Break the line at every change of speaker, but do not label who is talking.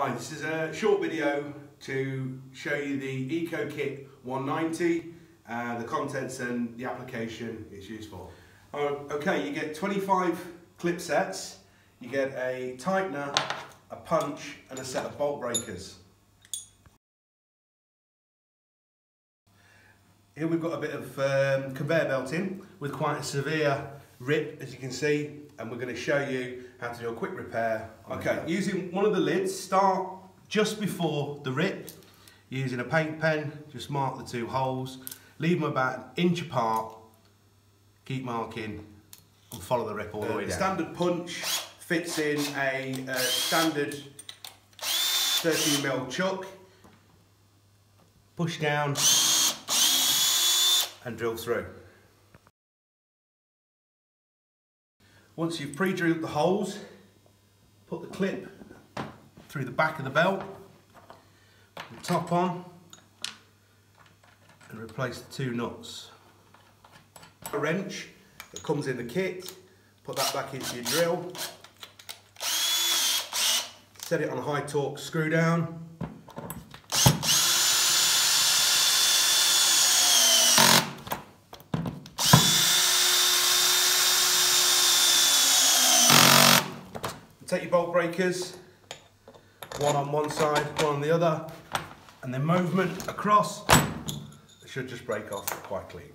Hi, this is a short video to show you the EcoKit 190, uh, the contents and the application it's used for. Oh, okay, you get 25 clip sets, you get a tightener, a punch and a set of bolt breakers. Here we've got a bit of um, conveyor belting with quite a severe rip as you can see and we're going to show you how to do a quick repair. Okay, using one of the lids, start just before the rip, using a paint pen, just mark the two holes, leave them about an inch apart, keep marking and follow the rip all the way down. Standard punch fits in a uh, standard 13mm chuck, push down and drill through. Once you've pre-drilled the holes, put the clip through the back of the belt, the top on, and replace the two nuts. A wrench that comes in the kit, put that back into your drill, set it on a high torque screw down, Take your bolt breakers, one on one side, one on the other, and then movement across, it should just break off quite clean.